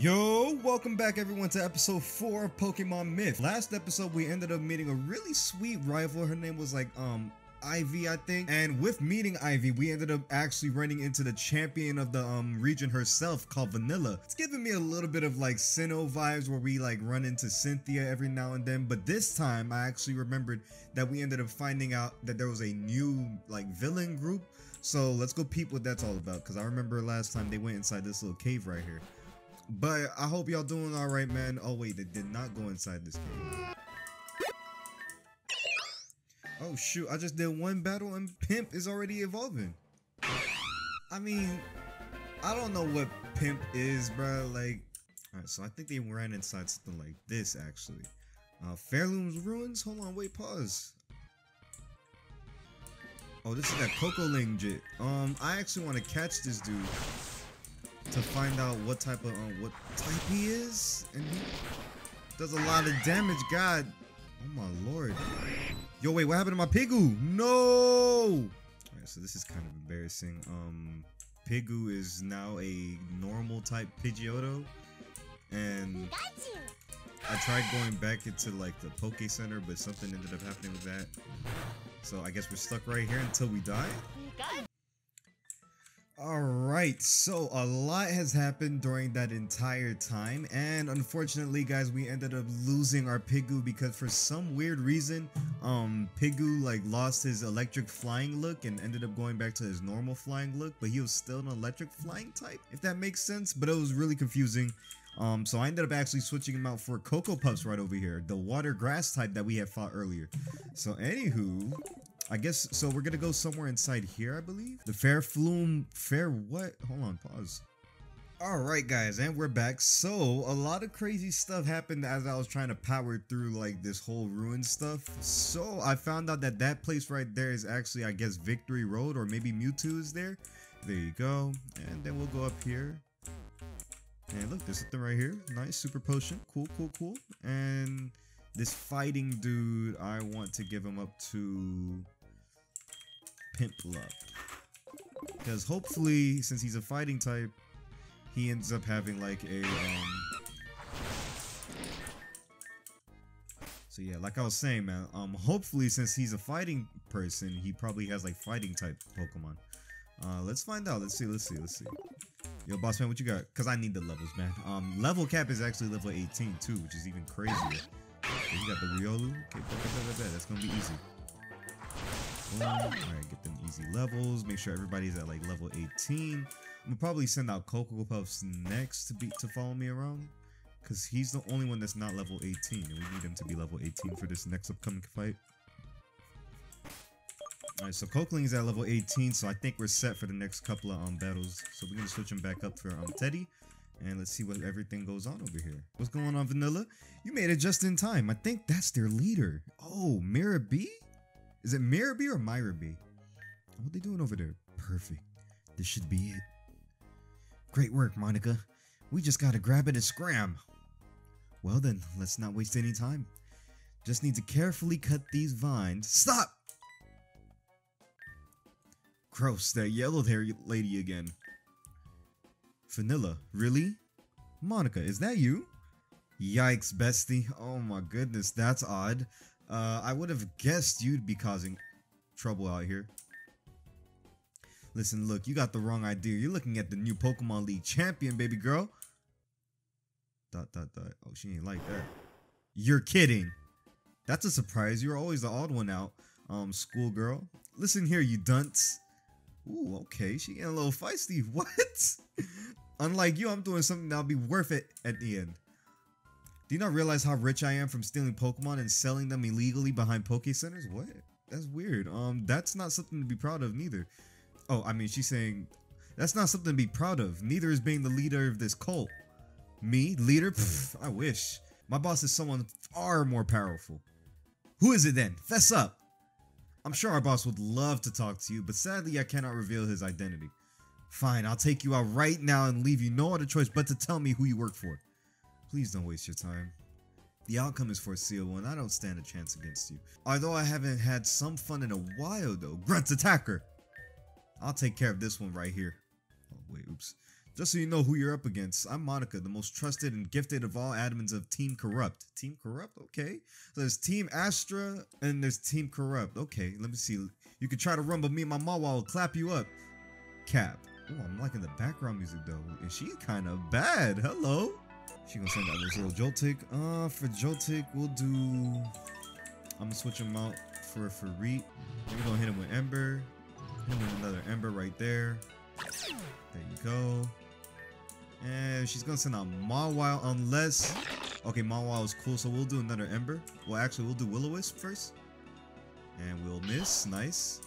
Yo, welcome back everyone to episode 4 of Pokemon Myth. Last episode we ended up meeting a really sweet rival. Her name was like um Ivy, I think. And with meeting Ivy, we ended up actually running into the champion of the um region herself called Vanilla. It's giving me a little bit of like Sinnoh vibes where we like run into Cynthia every now and then. But this time I actually remembered that we ended up finding out that there was a new like villain group. So let's go peep what that's all about. Cause I remember last time they went inside this little cave right here. But I hope y'all doing all right, man. Oh wait, it did not go inside this cave. Oh shoot, I just did one battle and Pimp is already evolving. I mean, I don't know what Pimp is, bro. Like, alright, so I think they ran inside something like this, actually. Uh, Fairloom's Ruins? Hold on, wait, pause. Oh, this is that Cocoling jit. Um, I actually want to catch this dude to find out what type of, um, what type he is. And he does a lot of damage, God. Oh my lord. Yo, wait, what happened to my Pigu? No! Alright, so this is kind of embarrassing. Um, Pigu is now a normal type Pidgeotto. And I tried going back into like the Poke Center, but something ended up happening with that. So I guess we're stuck right here until we die. Alright, so a lot has happened during that entire time, and unfortunately guys, we ended up losing our Pigu because for some weird reason, um, Pigu like lost his electric flying look and ended up going back to his normal flying look, but he was still an electric flying type, if that makes sense, but it was really confusing. Um, so I ended up actually switching him out for Cocoa Puffs right over here, the water grass type that we had fought earlier. So anywho, I guess, so we're gonna go somewhere inside here, I believe. The Fair Flume, Fair what? Hold on, pause. Alright guys, and we're back. So, a lot of crazy stuff happened as I was trying to power through like this whole ruin stuff. So, I found out that that place right there is actually, I guess, Victory Road or maybe Mewtwo is there. There you go. And then we'll go up here. And look, there's something right here. Nice, super potion. Cool, cool, cool. And this fighting dude, I want to give him up to Piplup. Because hopefully, since he's a fighting type, he ends up having like a, um... So yeah, like I was saying, man, um, hopefully since he's a fighting person, he probably has like fighting type Pokemon. Uh, let's find out. Let's see, let's see, let's see. Yo, boss man, what you got? Because I need the levels, man. Um, level cap is actually level 18 too, which is even crazier. You got the Riolu. Okay, that's gonna be easy. Alright, get them easy levels. Make sure everybody's at like level 18. I'm gonna probably send out Cocoa Puffs next to be to follow me around. Cause he's the only one that's not level 18, and we need him to be level 18 for this next upcoming fight. Alright, so is at level 18, so I think we're set for the next couple of um battles. So we're gonna switch him back up for um Teddy. And let's see what everything goes on over here. What's going on, Vanilla? You made it just in time. I think that's their leader. Oh, Mira B? Is it Miraby or Myraby? What are they doing over there? Perfect. This should be it. Great work, Monica. We just gotta grab it and scram. Well then, let's not waste any time. Just need to carefully cut these vines. Stop! Gross, that yellow hair lady again. Vanilla, really? Monica, is that you? Yikes, bestie. Oh my goodness, that's odd. Uh, I would have guessed you'd be causing trouble out here. Listen, look, you got the wrong idea. You're looking at the new Pokemon League champion, baby girl. Dot, dot, dot. Oh, she ain't like that. You're kidding. That's a surprise. You're always the odd one out, um, schoolgirl. Listen here, you dunce. Ooh, okay. She getting a little feisty. What? Unlike you, I'm doing something that'll be worth it at the end. Do you not realize how rich I am from stealing Pokemon and selling them illegally behind Poke Centers? What? That's weird. Um, that's not something to be proud of neither. Oh, I mean, she's saying that's not something to be proud of. Neither is being the leader of this cult. Me, leader? I wish. My boss is someone far more powerful. Who is it then? Fess up. I'm sure our boss would love to talk to you, but sadly I cannot reveal his identity. Fine, I'll take you out right now and leave you no other choice but to tell me who you work for. Please don't waste your time. The outcome is foreseeable and I don't stand a chance against you. Although I haven't had some fun in a while though. Grunt attacker! I'll take care of this one right here. Oh wait, oops. Just so you know who you're up against, I'm Monica, the most trusted and gifted of all admins of Team Corrupt. Team Corrupt? Okay. So there's Team Astra and there's Team Corrupt. Okay, let me see. You could try to run, but me and my Mawa will clap you up. Cap. Oh, I'm liking the background music though. Is she kind of bad? Hello? She gonna send out this little Joltik. Uh, for Joltik, we'll do... I'm gonna switch him out for Fareep. We're gonna hit him with Ember. Hit him with another Ember right there. There you go. She's gonna send out Mawile unless... Okay, Mawile is cool, so we'll do another Ember. Well, actually, we'll do Will-O-Wisp first. And we'll miss. Nice.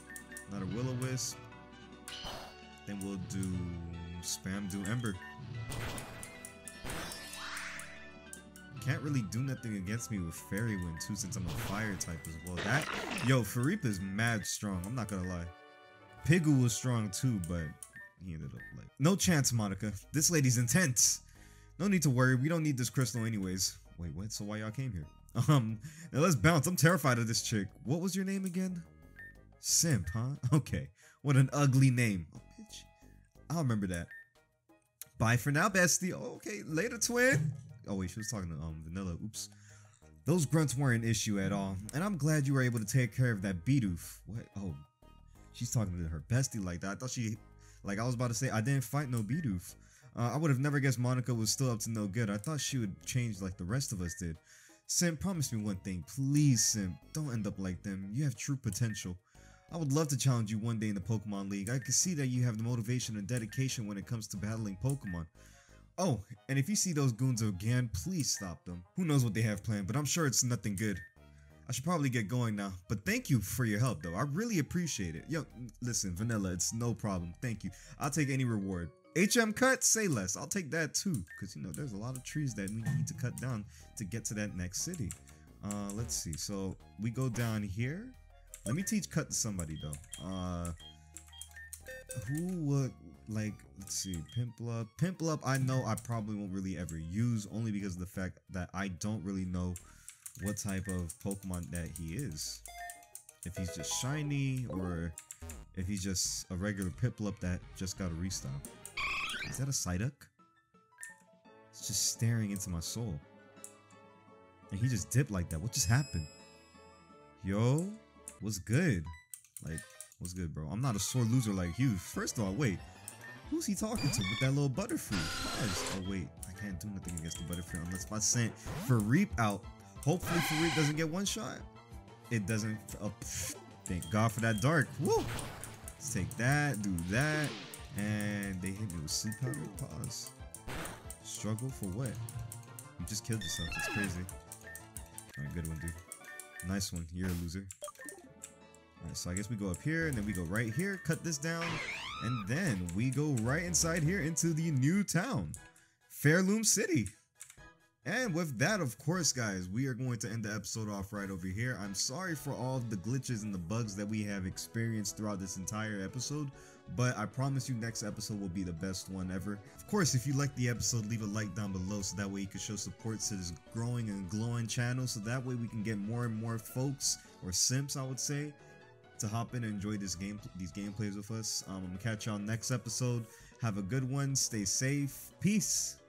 Another Will-O-Wisp. Then we'll do spam do Ember. Can't really do nothing against me with Fairy Wind too since I'm a fire type as well. That yo, Fareep is mad strong, I'm not gonna lie. Pigu was strong too, but he ended up like No chance, Monica. This lady's intense. No need to worry, we don't need this crystal anyways. Wait, what? So why y'all came here? Um, now let's bounce. I'm terrified of this chick. What was your name again? Simp, huh? Okay. What an ugly name. Oh, bitch. I'll remember that. Bye for now, bestie. Okay, later, twin. Oh wait, she was talking to um Vanilla. Oops. Those grunts weren't an issue at all, and I'm glad you were able to take care of that Bidoof. What? Oh, she's talking to her bestie like that. I thought she, like I was about to say, I didn't fight no Bidoof. Uh, I would have never guessed Monica was still up to no good. I thought she would change like the rest of us did. Sim, promise me one thing, please, Sim. Don't end up like them. You have true potential. I would love to challenge you one day in the Pokemon League. I can see that you have the motivation and dedication when it comes to battling Pokemon. Oh, and if you see those goons again, please stop them. Who knows what they have planned, but I'm sure it's nothing good. I should probably get going now, but thank you for your help though. I really appreciate it. Yo, listen, Vanilla, it's no problem. Thank you. I'll take any reward. HM cut, say less. I'll take that too, because you know there's a lot of trees that we need to cut down to get to that next city. Uh, let's see. So we go down here. Let me teach cut to somebody though. Uh, who would like let's see Pimple up. Pimple up. I know I probably won't really ever use only because of the fact that I don't really know what type of Pokemon that he is if he's just shiny or if he's just a regular Piplup that just got a restock is that a Psyduck? It's just staring into my soul and he just dipped like that what just happened yo what's good like What's good, bro? I'm not a sore loser like you. First of all, wait. Who's he talking to with that little Butterfree? Pause. Oh, wait. I can't do nothing against the Butterfree unless I sent Fareep out. Hopefully Fareep doesn't get one shot. It doesn't. Oh, thank God for that dark. Woo! Let's take that, do that. And they hit me with sleep powder. Pause. Struggle for what? You just killed yourself. That's crazy. Alright, good one, dude. Nice one. You're a loser. Alright, so I guess we go up here and then we go right here, cut this down, and then we go right inside here into the new town, Fairloom City. And with that, of course, guys, we are going to end the episode off right over here. I'm sorry for all the glitches and the bugs that we have experienced throughout this entire episode, but I promise you next episode will be the best one ever. Of course, if you liked the episode, leave a like down below so that way you can show support to this growing and glowing channel so that way we can get more and more folks, or simps I would say, to hop in and enjoy this game these gameplays with us. Um, I'm gonna catch y'all next episode. Have a good one. Stay safe. Peace.